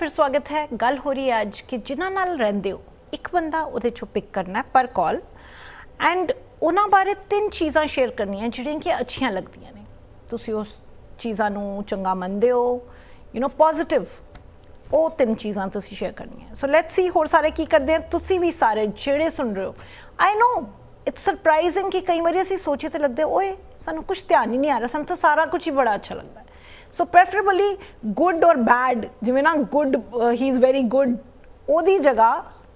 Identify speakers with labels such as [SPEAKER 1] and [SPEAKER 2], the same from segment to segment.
[SPEAKER 1] ਫਿਰ ਸਵਾਗਤ ਹੈ ਗੱਲ ਹੋ ਰਹੀ ਹੈ ਅੱਜ ਕਿ ਜਿਨ੍ਹਾਂ ਨਾਲ ਰਹਿੰਦੇ ਹੋ ਇੱਕ ਬੰਦਾ ਉਹਦੇ ਚੋਂ ਪਿਕ ਕਰਨਾ ਹੈ ਪਰ ਕਾਲ ਐਂਡ ਉਹਨਾਂ ਬਾਰੇ ਤਿੰਨ ਚੀਜ਼ਾਂ ਸ਼ੇਅਰ ਕਰਨੀਆਂ ਜਿਹੜੀਆਂ ਕਿ ਅੱਛੀਆਂ ਲੱਗਦੀਆਂ ਨੇ ਤੁਸੀਂ ਉਸ ਚੀਜ਼ਾਂ ਨੂੰ ਚੰਗਾ ਮੰਨਦੇ ਹੋ ਯੂ نو ਪੋਜ਼ਿਟਿਵ ਉਹ ਤਿੰਨ ਚੀਜ਼ਾਂ ਤੁਸੀਂ ਸ਼ੇਅਰ ਕਰਨੀਆਂ ਸੋ ਲੈਟਸ ਸੀ ਹੋਰ ਸਾਰੇ ਕੀ ਕਰਦੇ ਆ ਤੁਸੀਂ ਵੀ ਸਾਰੇ ਜਿਹੜੇ ਸੁਣ ਰਹੇ ਹੋ ਆਈ نو ਇਟਸ ਸਰਪ੍ਰਾਈਜ਼ਿੰਗ ਕਿ ਕਈ ਵਾਰੀ ਅਸੀਂ ਸੋਚੇ ਤੇ ਲੱਗਦੇ ਓਏ ਸਾਨੂੰ ਕੁਝ ਧਿਆਨ ਹੀ ਨਹੀਂ ਆ ਰਿਹਾ ਸਾਨੂੰ ਤਾਂ ਸਾਰਾ ਕੁਝ ਹੀ ਬੜਾ ਅੱਛਾ ਲੱਗਦਾ ਹੈ so preferably good or bad ਜਿਵੇਂ ਨਾ ਗੁੱਡ ਹੀ ਇਜ਼ ਵੈਰੀ ਗੁੱਡ ਉਹਦੀ ਜਗ੍ਹਾ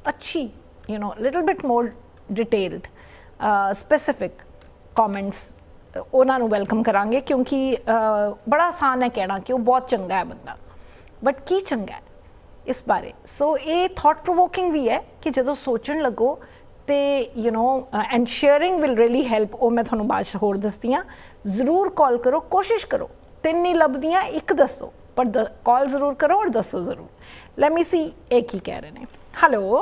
[SPEAKER 1] ਅੱਛੀ you know little bit more detailed specific comments ਉਹਨਾਂ ਨੂੰ ਵੈਲਕਮ ਕਰਾਂਗੇ ਕਿਉਂਕਿ ਬੜਾ ਆਸਾਨ ਹੈ ਕਹਿਣਾ ਕਿ ਉਹ ਬਹੁਤ ਚੰਗਾ ਹੈ ਬੰਦਾ ਬਟ ਕੀ ਚੰਗਾ ਹੈ ਇਸ ਬਾਰੇ ਸੋ ਇਹ ਥਾਟ ਪ੍ਰੋਵੋਕਿੰਗ ਵੀ ਹੈ ਕਿ ਜਦੋਂ ਸੋਚਣ ਲੱਗੋ ਤੇ you know and sharing will really help ਉਹ ਮੈਂ ਤੁਹਾਨੂੰ ਬਾਅਦ ਹੋਰ ਦੱਸਦੀ ਆ ਜ਼ਰੂਰ ਕਾਲ ਕਰੋ ਕੋਸ਼ਿਸ਼ ਕਰੋ ਤਿੰਨ ਨਹੀਂ ਲੱਭਦੀਆਂ ਇੱਕ ਦੱਸੋ। ਪਰ ਕਾਲ ਜ਼ਰੂਰ ਕਰੋ ਔਰ ਦੱਸੋ ਜ਼ਰੂਰ। ਲੈਟ ਮੀ ਸੀ ਇਹ ਕੀ ਕਹਿ ਰਹੇ ਨੇ। ਹੈਲੋ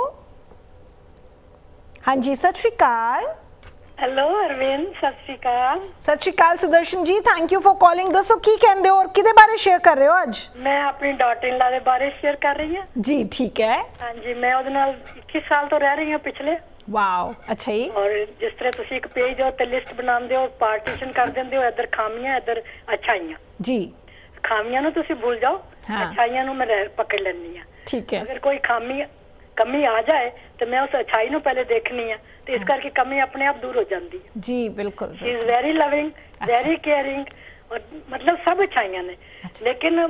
[SPEAKER 1] ਹਾਂਜੀ ਸਤਿ ਸ਼੍ਰੀ ਅਕਾਲ।
[SPEAKER 2] ਹੈਲੋ ਅਰਵਿੰਦ ਸਤਿ ਸ਼੍ਰੀ ਅਕਾਲ।
[SPEAKER 1] ਸਤਿ ਸ਼੍ਰੀ ਅਕਾਲ ਸੁਦਰਸ਼ਨ ਜੀ ਥੈਂਕ ਯੂ ਫॉर ਕਾਲਿੰਗ ਦੱਸੋ ਕੀ ਕਹਿੰਦੇ ਹੋ ਔਰ ਕਿਹਦੇ ਬਾਰੇ ਸ਼ੇਅਰ ਕਰ ਰਹੇ ਹੋ ਅੱਜ?
[SPEAKER 2] ਮੈਂ ਆਪਣੀ ਡਾਟਰ ਇਨ ਲਾ ਦੇ ਬਾਰੇ ਸ਼ੇਅਰ ਕਰ ਰਹੀ ਹਾਂ।
[SPEAKER 1] ਜੀ ਠੀਕ ਹੈ।
[SPEAKER 2] ਹਾਂਜੀ ਮੈਂ ਉਹਦੇ ਨਾਲ 21 ਸਾਲ ਤੋਂ ਰਹਿ ਰਹੀ ਹਾਂ ਪਿਛਲੇ।
[SPEAKER 1] ਵਾਓ ਅੱਛਾ ਜੀ।
[SPEAKER 2] ਔਰ ਜਿਸ ਤਰ੍ਹਾਂ ਤੁਸੀਂ ਇੱਕ ਪੇਜ ਦੇ ਉੱਤੇ ਲਿਸਟ ਬਣਾਉਂਦੇ ਹੋ ਪਾਰਟੀਸ਼ਨ ਕਰ ਦਿੰਦੇ ਹੋ ਇੱਧਰ ਖਾਮੀਆਂ ਇੱਧਰ ਅੱਛਾਈਆਂ।
[SPEAKER 1] ਜੀ।
[SPEAKER 2] ਖਾਮੀਆਂ ਨੂੰ ਤੁਸੀਂ ਭੁੱਲ ਜਾਓ। ਅੱਛਾਈਆਂ ਨੂੰ ਮੈਂ ਪਕੜ ਲੈਂਦੀ ਹਾਂ।
[SPEAKER 1] ਠੀਕ ਹੈ।
[SPEAKER 2] ਅਗਰ ਕੋਈ ਖਾਮੀ ਕਮੀ ਆ ਜਾਏ ਤੇ ਮੈਂ ਉਸ ਅੱਛਾਈ ਨੂੰ ਪਹਿਲੇ ਦੇਖਣੀ ਆ ਤੇ ਇਸ ਕਰਕੇ ਕਮੀ ਆਪਣੇ ਆਪ ਦੂਰ ਹੋ ਜਾਂਦੀ ਹੈ।
[SPEAKER 1] ਜੀ ਬਿਲਕੁਲ
[SPEAKER 2] she is very loving very caring ਔਰ ਮਤਲਬ ਸਭ ਅੱਛਾਈਆਂ ਨੇ। ਲੇਕਿਨ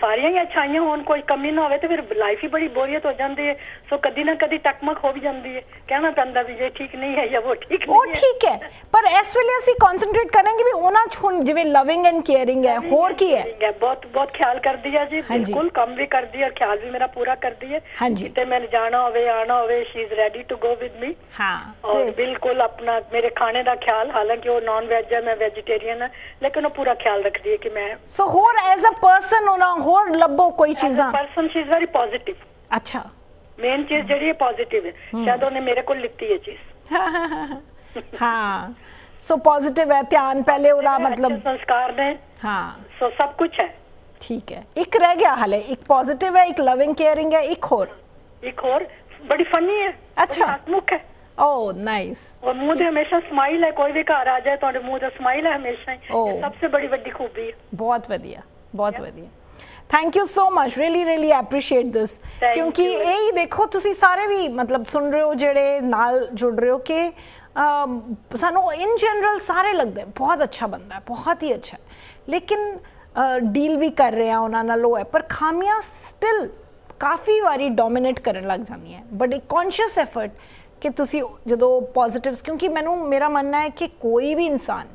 [SPEAKER 2] ਸਾਰੀਆਂ ਹੀ ਅੱਛਾਈਆਂ ਹੋਣ ਕੋਈ ਕਮੀ ਨਾ ਹੋਵੇ ਤੇ ਫਿਰ ਲਾਈਫ ਹੀ ਬੜੀ ਬੋਰੀਅਤ ਹੋ ਜਾਂਦੀ ਹੈ ਸੋ ਕਦੀ ਨਾ ਕਦੀ ਟਕਮਕ ਹੋ ਵੀ ਜਾਂਦੀ ਹੈ ਕਹਿਣਾ ਪੈਂਦਾ ਵੀ ਇਹ ਠੀਕ ਨਹੀਂ ਹੈ ਜਾਂ ਉਹ ਠੀਕ
[SPEAKER 1] ਉਹ
[SPEAKER 2] ਨਹੀਂ ਹੈ
[SPEAKER 1] ਠੀਕ ਹੈ ਪਰ ਇਸ ਵੇਲੇ ਅਸੀਂ ਕਨਸੈਂਟਰੇਟ ਕਰਾਂਗੇ ਵੀ ਉਹਨਾਂ ਚ ਹੁਣ ਜਿਵੇਂ ਲਵਿੰਗ ਐਂਡ ਕੇਅਰਿੰਗ ਹੈ ਹੋਰ ਕੀ ਹੈ?
[SPEAKER 2] ਬਹੁਤ ਬਹੁਤ ਖਿਆਲ ਕਰਦੀ ਹੈ ਜੀ। ਬਿਲਕੁਲ ਕੰਮ ਵੀ ਕਰਦੀ ਹੈ ਖਿਆਲ ਵੀ ਮੇਰਾ ਪੂਰਾ ਕਰਦੀ ਹੈ
[SPEAKER 1] ਹਾਂਜੀ।
[SPEAKER 2] ਕਿਤੇ ਮੈਂ ਜਾਣਾ ਹੋਵੇ ਆਣਾ ਹੋਵੇ she is ready to go with me
[SPEAKER 1] ਹਾਂ
[SPEAKER 2] ਔਰ ਬਿਲਕੁਲ ਆਪਣਾ ਮੇਰੇ ਖਾਣੇ ਦਾ ਖਿਆਲ ਹਾਲਾਂਕਿ ਉਹ ਨਾਨ ਵੈਜ ਹੈ ਮੈਂ ਵੈਜੀਟੇਰੀਅਨ ਹਾਂ ਲੇਕਿਨ ਉਹ ਪੂਰਾ ਖਿਆਲ ਰੱਖਦੀ ਹੈ ਕਿ ਮੈਂ
[SPEAKER 1] ਸੋ ਹੋਰ ਐਜ਼ ਅ ਪਰਸਨ ਉਹਨਾਂ होर लब्बो कोई चीज़ा?
[SPEAKER 2] Person she is very positive
[SPEAKER 1] अच्छा।
[SPEAKER 2] मेन चीज़ जड़ी पॉजिटिव है। हम्म। शायद उन्हें मेरे को लिखती है चीज़।
[SPEAKER 1] हाँ। सो पॉजिटिव है ध्यान पहले उड़ा
[SPEAKER 2] मतलब
[SPEAKER 1] संस्कार
[SPEAKER 2] है हाँ।
[SPEAKER 1] सो
[SPEAKER 2] सब कुछ है। ठीक
[SPEAKER 1] है। एक रह गया हाल। है एक पॉजिटिव है एक लविंग केयरिंग है एक और।
[SPEAKER 2] एक और। बड़ी फनी है।
[SPEAKER 1] अच्छा।
[SPEAKER 2] मुख है। oh,
[SPEAKER 1] ओह नाइस
[SPEAKER 2] और मुँह हमेशा स्माइल है। कोई भी घर आ जाए तो मुँह स्माइल है हमेशा ही।
[SPEAKER 1] oh।
[SPEAKER 2] सबसे बड़ी बड़ी खूबी है।
[SPEAKER 1] बहुत बढ़िया। बहुत बढ़िया। Thank you so much really really appreciate
[SPEAKER 2] this
[SPEAKER 1] ਕਿਉਂਕਿ. ਇਹ ਹੀ ਦੇਖੋ ਤੁਸੀਂ ਸਾਰੇ ਵੀ ਮਤਲਬ ਸੁਣ ਰਹੇ ਹੋ ਜਿਹੜੇ ਨਾਲ ਜੁੜ ਰਹੇ ਹੋ ਕਿ ਸਾਨੂੰ ਇਨ ਜਨਰਲ ਸਾਰੇ ਲੱਗਦੇ ਬਹੁਤ ਅੱਛਾ ਬੰਦਾ ਹੈ ਬਹੁਤ ਹੀ ਅੱਛਾ ਲੇਕਿਨ ਡੀਲ ਵੀ ਕਰ ਰਹੇ ਆ ਉਹਨਾਂ ਨਾਲ ਉਹ ਹੈ ਪਰ ਖਾਮੀਆਂ ਸਟਿਲ ਕਾਫੀ ਵਾਰੀ ਡੋਮਿਨੇਟ ਕਰਨ ਲੱਗ ਜਾਂਦੀਆਂ ਬਟ ਇੱਕ ਕੌਨਸ਼ੀਅਸ ਐਫਰਟ ਕਿ ਤੁਸੀਂ ਜਦੋਂ ਪੋਜ਼ਿਟਿਵਸ ਕਿਉਂਕਿ ਮੈਨੂੰ ਮੇਰਾ ਮੰਨਣਾ ਹੈ ਕਿ ਕੋਈ ਵੀ ਇਨਸਾਨ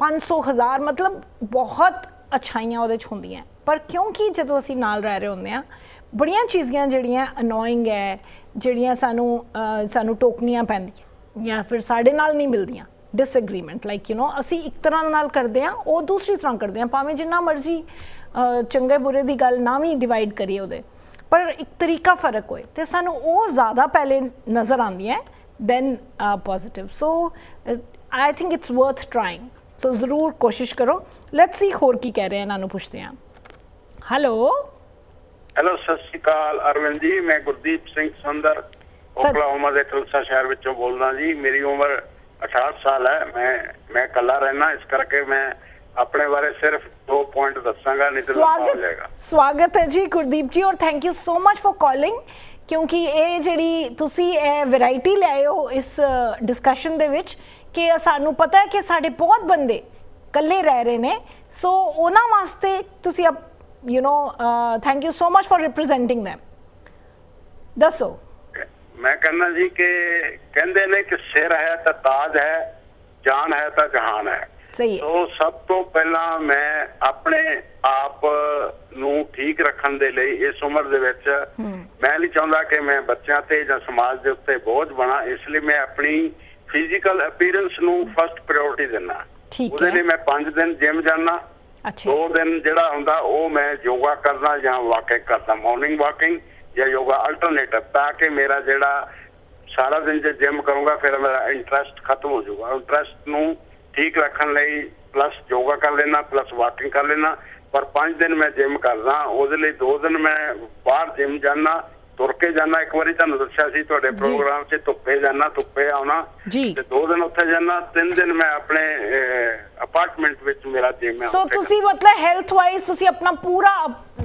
[SPEAKER 1] 500 ਹਜ਼ਾਰ ਮਤਲਬ ਬਹੁਤ ਅਛਾਈਆਂ ਉਹਦੇ ਚ ਹੁੰਦੀਆਂ। ਪਰ ਕਿਉਂਕਿ ਜਦੋਂ ਅਸੀਂ ਨਾਲ ਰਹਿ ਰਹੇ ਹੁੰਦੇ ਆ ਬੜੀਆਂ ਚੀਜ਼ਾਂ ਜਿਹੜੀਆਂ ਅਨੋਇੰਗ ਹੈ, ਜਿਹੜੀਆਂ ਸਾਨੂੰ ਸਾਨੂੰ ਟੋਕਣੀਆਂ ਪੈਂਦੀਆਂ ਜਾਂ ਫਿਰ ਸਾਡੇ ਨਾਲ ਨਹੀਂ ਮਿਲਦੀਆਂ। ਡਿਸਐਗਰੀਮੈਂਟ ਲਾਈਕ ਯੂ نو ਅਸੀਂ ਇੱਕ ਤਰ੍ਹਾਂ ਨਾਲ ਕਰਦੇ ਆ ਉਹ ਦੂਸਰੀ ਤਰ੍ਹਾਂ ਕਰਦੇ ਆ ਭਾਵੇਂ ਜਿੰਨਾ ਮਰਜ਼ੀ ਚੰਗੇ ਬੁਰੇ ਦੀ ਗੱਲ ਨਾ ਵੀ ਡਿਵਾਈਡ ਕਰੀਏ ਉਹਦੇ। ਪਰ ਇੱਕ ਤਰੀਕਾ ਫ਼ਰਕ ਹੋਏ ਤੇ ਸਾਨੂੰ ਉਹ ਜ਼ਿਆਦਾ ਪਹਿਲੇ ਨਜ਼ਰ ਆਉਂਦੀਆਂ than positive so I think it's worth trying so ਜ਼ਰੂਰ ਕੋਸ਼ਿਸ਼ ਕਰੋ ਲੈਟਸ ਸੀ ਹੋਰ ਕੀ ਕਹਿ ਰਹੇ ਇਹਨਾਂ ਨੂੰ ਪੁੱਛਦੇ ਹਾਂ ਹੈਲੋ
[SPEAKER 3] ਹੈਲੋ ਸਤਿ ਸ਼੍ਰੀ ਅਕਾਲ ਅਰਵਿੰਦ ਜੀ ਮੈਂ ਗੁਰਦੀਪ ਸਿੰਘ ਸੰਦਰ ਓਕਲਾਹੋਮਾ ਦੇ ਤੁਲਸਾ ਸ਼ਹਿਰ ਵਿੱਚੋਂ ਬੋਲਦਾ ਜੀ। ਮੇਰੀ ਉਮਰ 68 ਸਾਲ ਹੈ। ਮੈਂ ਮੈਂ ਇਕੱਲਾ ਰਹਿਣਾ ਇਸ ਕਰਕੇ ਮੈਂ ਆਪਣੇ ਬਾਰੇ ਸਿਰਫ 2 ਪੁਆਇੰਟ ਦੱਸਾਂਗਾ ਨਹੀਂ ਤਾਂ ਲੰਬਾ ਹੋ ਜਾਏਗਾ।
[SPEAKER 1] ਸਵਾਗਤ ਹੈ ਜੀ ਗੁਰਦੀਪ ਜੀ ਔਰ thank you so much for calling ਕਿਉਂਕਿ ਇਹ ਜਿਹੜੀ ਤੁਸੀਂ ਇਹ ਵੈਰਾਈਟੀ ਲਿਆਏ ਹੋ ਇਸ ਡਿਸਕਸ਼ਨ ਦੇ ਵਿੱਚ ਕਿ ਸਾਨੂੰ ਪਤਾ ਹੈ ਕਿ ਸਾਡੇ ਬਹੁਤ ਬੰਦੇ ਕੱਲੇ ਰਹਿ ਰਹੇ ਨੇ। ਸੋ ਉਹਨਾਂ ਵਾਸਤੇ ਤੁਸੀਂ ਅਬ you know thank you so much for representing them. ਦੱਸੋ।
[SPEAKER 3] ਮੈਂ ਕਹਿੰਦਾ ਜੀ ਕਿ ਕਹਿੰਦੇ ਨੇ ਕਿ ਸਿਰ ਹੈ ਤਾਂ ਤਾਜ ਹੈ ਜਾਨ ਹੈ ਤਾਂ ਜਹਾਨ ਹੈ।
[SPEAKER 1] ਸਹੀ ਹੈ।
[SPEAKER 3] ਸੋ ਸਭ ਤੋਂ ਪਹਿਲਾਂ ਮੈਂ ਆਪਣੇ ਆਪ ਨੂੰ ਠੀਕ ਰੱਖਣ ਦੇ ਲਈ ਇਸ ਉਮਰ ਦੇ ਵਿੱਚ ਮੈਂ ਨਹੀਂ ਚਾਹੁੰਦਾ ਕਿ ਮੈਂ ਬੱਚਿਆਂ ਤੇ ਜਾਂ ਸਮਾਜ ਦੇ ਉੱਤੇ ਬੋਝ ਬਣਾ ਇਸ ਲਈ ਮੈਂ ਆਪਣੀ ਫਿਜ਼ੀਕਲ ਅਪੀਅਰੈਂਸ ਨੂੰ ਫਸਟ ਪ੍ਰਾਇੋਰਟੀ
[SPEAKER 1] ਠੀਕ
[SPEAKER 3] ਉਹਦੇ। ਲਈ ਮੈਂ 5 ਦਿਨ ਜਿਮ ਜਾਣਾ
[SPEAKER 1] ਅੱਛਾ।
[SPEAKER 3] ਦੋ ਦਿਨ ਜਿਹੜਾ ਹੁੰਦਾ ਉਹ ਮੈਂ ਯੋਗਾ ਕਰਦਾ ਜਾਂ ਵਾਕਿੰਗ ਕਰਦਾ। ਮਾਰਨਿੰਗ ਵਾਕਿੰਗ ਜਾਂ ਯੋਗਾ ਅਲਟਰਨੇਟਿਵ ਤਾਂ ਕਿ ਮੇਰਾ ਜਿਹੜਾ ਸਾਰਾ ਦਿਨ ਜੇ ਜਿਮ ਕਰੂੰਗਾ ਫਿਰ ਮੇਰਾ ਇੰਟਰਸਟ ਖਤਮ ਹੋ ਜਾਊਗਾ। ਇੰਟਰਸਟ ਨੂੰ ਠੀਕ ਰੱਖਣ ਲਈ ਪਲੱਸ ਯੋਗਾ ਕਰ ਲੈਣਾ ਪਲੱਸ ਵਾਕਿੰਗ ਕਰ ਲੈਣਾ ਪਰ 5 ਦਿਨ ਮੈਂ ਜਿਮ ਕਰਦਾ। ਉਹਦੇ ਲਈ 2 ਦਿਨ ਮੈਂ ਬਾਹਰ ਜਿਮ ਜਾਣਾ ਤੁਰ ਕੇ ਜਾਣਾ ਇੱਕ ਵਾਰੀ ਤੁਹਾਨੂੰ ਦੱਸਿਆ ਸੀ ਤੁਹਾਡੇ ਪ੍ਰੋਗਰਾਮ 'ਚ ਧੁੱਪੇ ਜਾਣਾ ਧੁੱਪੇ ਆਉਣਾ।
[SPEAKER 1] ਜੀ।
[SPEAKER 3] ਤੇ 2 ਦਿਨ ਉੱਥੇ ਜਾਣਾ 3 ਦਿਨ ਮੈਂ ਆਪਣੇ ਅਪਾਰਟਮੈਂਟ ਵਿੱਚ ਮੇਰਾ ਜਿਮ ਹੈ
[SPEAKER 1] ਸੋ ਤੁਸੀਂ ਮਤਲਬ ਹੈਲਥ ਵਾਈਜ਼ ਤੁਸੀਂ ਆਪਣਾ ਪੂਰਾ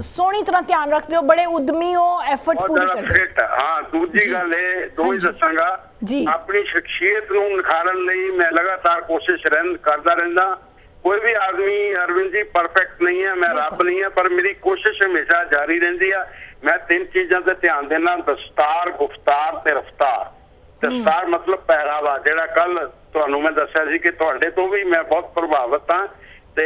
[SPEAKER 1] ਸੋਹਣੀ ਤਰ੍ਹਾਂ ਧਿਆਨ ਰੱਖਦੇ ਹੋ ਬੜੇ ਉਦਮੀ ਹੋ ਐਫਰਟ ਪੂਰੀ ਕਰਦੇ ਹੋ?
[SPEAKER 3] ਹਾਂ ਦੂਜੀ ਗੱਲ ਇਹ ਦੋ ਹੀ। ਦੱਸਾਂਗਾ
[SPEAKER 1] ਜੀ।
[SPEAKER 3] ਆਪਣੀ ਸ਼ਖਸੀਅਤ ਨੂੰ ਨਿਖਾਰਨ ਲਈ ਮੈਂ ਲਗਾਤਾਰ ਕੋਸ਼ਿਸ਼ ਰਹਿੰ ਕਰਦਾ ਰਹਿੰਦਾ। ਕੋਈ ਵੀ ਆਦਮੀ ਅਰਵਿੰਦ ਜੀ ਪਰਫੈਕਟ ਨਹੀਂ ਹੈ ਮੈਂ ਰੱਬ ਨਹੀਂ ਹੈ ਪਰ ਮੇਰੀ ਕੋਸ਼ਿਸ਼ ਹਮੇਸ਼ਾ ਜਾਰੀ ਰਹਿੰਦੀ ਆ। ਮੈਂ ਤਿੰਨ ਚੀਜ਼ਾਂ ਤੇ ਧਿਆਨ ਦੇਣਾ ਦਸਤਾਰ ਗੁਫਤਾਰ ਤੇ ਰਫਤਾਰ। ਦਸਤਾਰ ਮਤਲਬ ਪਹਿਰਾਵਾ ਜਿਹੜਾ ਕੱਲ ਤੁਹਾਨੂੰ ਮੈਂ ਦੱਸਿਆ ਸੀ ਕਿ ਤੁਹਾਡੇ ਤੋਂ ਵੀ ਮੈਂ ਬਹੁਤ ਪ੍ਰਭਾਵਿਤ ਹਾਂ ਤੇ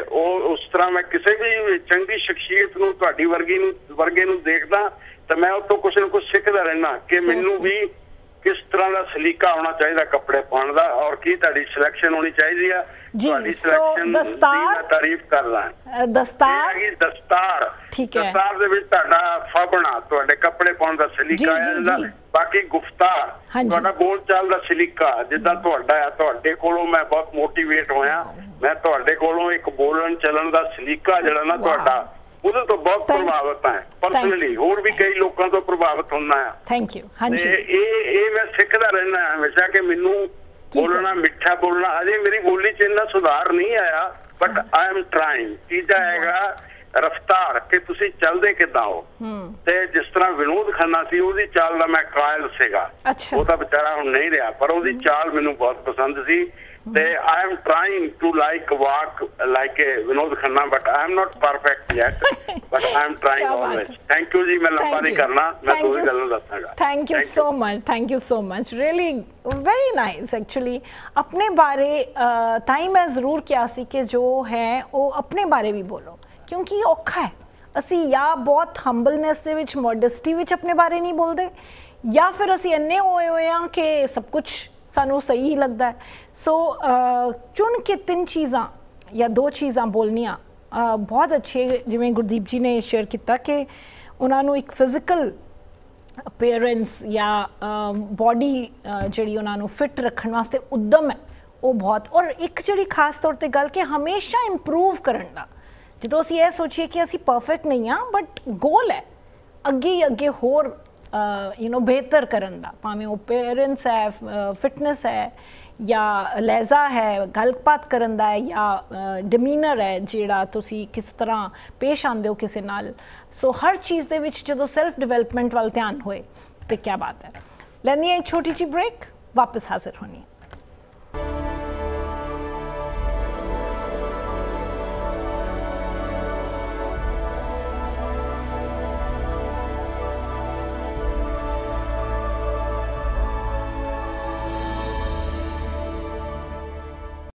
[SPEAKER 3] ਉਹ ਉਸ ਤਰ੍ਹਾਂ ਮੈਂ ਕਿਸੇ ਵੀ ਚੰਗੀ ਸ਼ਖਸੀਅਤ ਨੂੰ ਤੁਹਾਡੀ ਵਰਗੀ ਨੂੰ ਵਰਗੇ ਨੂੰ ਦੇਖਦਾ ਤਾਂ ਮੈਂ ਉਹ ਤੋਂ ਕੁਝ ਨਾ ਕੁਝ ਸਿੱਖਦਾ ਰਹਿਣਾ ਕਿ ਮੈਨੂੰ ਵੀ ਕਿਸ ਤਰ੍ਹਾਂ ਦਾ ਸਲੀਕਾ ਹੋਣਾ ਚਾਹੀਦਾ ਕੱਪੜੇ ਪਾਉਣ ਦਾ ਔਰ ਕੀ ਤੁਹਾਡੀ ਸਿਲੈਕਸ਼ਨ ਹੋਣੀ ਚਾਹੀਦੀ ਆ? ਤੁਹਾਡੀ ਸਿਲੈਕਸ਼ਨ
[SPEAKER 1] ਦਸਤਾਰ-
[SPEAKER 3] ਤਾਰੀਫ ਕਰਦਾ
[SPEAKER 1] ਦਸਤਾਰ?
[SPEAKER 3] ਹੈਗੀ ਦਸਤਾਰ।
[SPEAKER 1] ਠੀਕ ਹੈ।
[SPEAKER 3] ਦਸਤਾਰ ਦੇ ਵਿੱਚ ਤੁਹਾਡਾ ਫਬਣਾ ਤੁਹਾਡੇ ਕੱਪੜੇ ਪਾਉਣ ਦਾ ਸਲੀਕਾ ਆ
[SPEAKER 1] ਜੀ,
[SPEAKER 3] ਜਾਂਦਾ। ਬਾਕੀ ਗੁਫਤਾਰ। ਤੁਹਾਡਾ ਬੋਲ ਚਾਲ ਦਾ ਸਲੀਕਾ ਜਿੱਦਾਂ ਤੁਹਾਡਾ ਆ ਤੁਹਾਡੇ ਕੋਲੋਂ ਮੈਂ ਬਹੁਤ ਮੋਟੀਵੇਟ ਹੋਇਆ। ਮੈਂ ਤੁਹਾਡੇ ਕੋਲੋਂ ਇੱਕ ਬੋਲਣ ਚੱਲਣ ਦਾ ਸਲੀਕਾ ਜਿਹੜਾ ਨਾ ਤੁਹਾਡਾ ਉਹਦੇ ਤੋਂ ਬਹੁਤ ਪ੍ਰਭਾਵਿਤ ਹੈ ਪਰਸਨਲੀ ਹੋਰ ਵੀ ਕਈ ਲੋਕਾਂ ਤੋਂ ਪ੍ਰਭਾਵਿਤ ਹੁੰਦਾ ਆ।
[SPEAKER 1] ਥੈਂਕ ਯੂ ਹਾਂਜੀ।
[SPEAKER 3] ਇਹ ਇਹ ਮੈਂ ਸਿੱਖਦਾ ਰਹਿਣਾ ਹਮੇਸ਼ਾ ਕਿ ਮੈਨੂੰ
[SPEAKER 1] ਹੈ।
[SPEAKER 3] ਬੋਲਣਾ ਮਿੱਠਾ ਬੋਲਣਾ ਅਜੇ ਮੇਰੀ ਬੋਲੀ 'ਚ ਇੰਨਾ ਸੁਧਾਰ ਨਹੀਂ ਆਇਆ ਬਟ ਆਈ ਐਮ ਟਰਾਈਂਗ ਤੀਜਾ ਹੈਗਾ ਰਫਤਾਰ ਕਿ ਤੁਸੀਂ ਚੱਲਦੇ ਕਿੱਦਾਂ ਹੋ? ਤੇ ਜਿਸ ਤਰ੍ਹਾਂ ਵਿਨੋਦ ਖੰਨਾ ਸੀ ਉਹਦੀ ਚਾਲ ਦਾ ਮੈਂ ਕਾਇਲ ਸੀਗਾ। ਉਹ ਤਾਂ ਵਿਚਾਰਾ ਹੁਣ ਨਹੀਂ ਰਿਹਾ ਪਰ ਉਹਦੀ ਚਾਲ ਮੈਨੂੰ ਬਹੁਤ ਪਸੰਦ ਸੀ। ਤੇ I am trying to like walk like a Vinod Khanna but I am not perfect yet but
[SPEAKER 1] I am
[SPEAKER 3] trying
[SPEAKER 1] ਹੈ।
[SPEAKER 3] ਥੈਂਕ ਯੂ ਜੀ ਮੈਂ ਲੰਬਾ ਨਹੀਂ ਕਰਨਾ ਮੈਂ ਦੋ ਹੀ ਗੱਲਾਂ ਦੱਸਾਂਗਾ।
[SPEAKER 1] Thank you so much thank you so much really very nice actually ਆਪਣੇ ਬਾਰੇ ਤਾਂ ਹੀ ਮੈਂ ਜ਼ਰੂਰ ਕਿਹਾ ਸੀ ਕਿ ਜੋ ਹੈ ਉਹ ਆਪਣੇ ਬਾਰੇ ਵੀ ਬੋਲੋ। ਕਿਉਂਕਿ ਔਖਾ ਹੈ। ਅਸੀਂ ਜਾਂ ਬਹੁਤ ਹੰਬਲਨੈਸ ਦੇ ਵਿੱਚ ਮੋਡੈਸਟੀ ਵਿੱਚ ਆਪਣੇ ਬਾਰੇ ਨਹੀਂ ਬੋਲਦੇ, ਜਾਂ ਫਿਰ ਅਸੀਂ ਇੰਨੇ ਹੋਏ ਹੋਏ ਆ ਕਿ ਸਭ ਕੁਝ ਸਾਨੂੰ ਸਹੀ ਹੀ। ਲੱਗਦਾ ਸੋ ਚੁਣ ਕੇ ਤਿੰਨ ਚੀਜ਼ਾਂ ਜਾਂ ਦੋ ਚੀਜ਼ਾਂ ਬੋਲਨੀਆਂ ਬਹੁਤ ਅੱਛੇ ਜਿਵੇਂ ਗੁਰਦੀਪ ਜੀ ਨੇ ਸ਼ੇਅਰ ਕੀਤਾ ਕਿ ਉਹਨਾਂ ਨੂੰ ਇੱਕ ਫਿਜ਼ੀਕਲ ਅਪੀਅਰੈਂਸ ਜਾਂ ਬਾਡੀ ਜਿਹੜੀ ਉਹਨਾਂ ਨੂੰ ਫਿਟ ਰੱਖਣ ਵਾਸਤੇ ਉਦਮ ਹੈ, ਉਹ ਬਹੁਤ। ਔਰ ਇੱਕ ਜਿਹੜੀ ਖਾਸ ਤੌਰ ਤੇ ਗੱਲ ਕਿ ਹਮੇਸ਼ਾ ਇੰਪਰੂਵ ਕਰਨ ਦਾ ਜਦੋਂ ਅਸੀਂ ਇਹ ਸੋਚੀਏ ਕਿ ਅਸੀਂ ਪਰਫੈਕਟ ਨਹੀਂ ਆ ਬਟ ਗੋਲ ਹੈ ਅੱਗੇ ਹੀ ਅੱਗੇ ਹੋਰ ਯੂ نو ਬਿਹਤਰ ਕਰਨ ਦਾ। ਭਾਵੇਂ ਉਹ ਪੇਰੈਂਟਸ ਹੈ ਫਿਟਨੈਸ ਹੈ, ਜਾਂ ਲਹਿਜ਼ਾ ਹੈ, ਗੱਲਬਾਤ ਕਰਨ ਦਾ ਹੈ, ਜਾਂ ਡਿਮੀਨਰ ਹੈ, ਜਿਹੜਾ ਤੁਸੀਂ ਕਿਸ ਤਰ੍ਹਾਂ ਪੇਸ਼ ਆਉਂਦੇ ਹੋ ਕਿਸੇ ਨਾਲ। ਸੋ ਹਰ ਚੀਜ਼ ਦੇ ਵਿੱਚ ਜਦੋਂ ਸੈਲਫ ਡਿਵੈਲਪਮੈਂਟ ਵੱਲ ਧਿਆਨ ਹੋਏ, ਤੇ ਕੀ ਬਾਤ ਹੈ। ਲੈਣੀ ਹੈ ਇੱਕ ਛੋਟੀ ਜਿਹੀ ਬ੍ਰੇਕ ਵਾਪਸ ਹਾਜ਼ਰ ਹੋਣੀ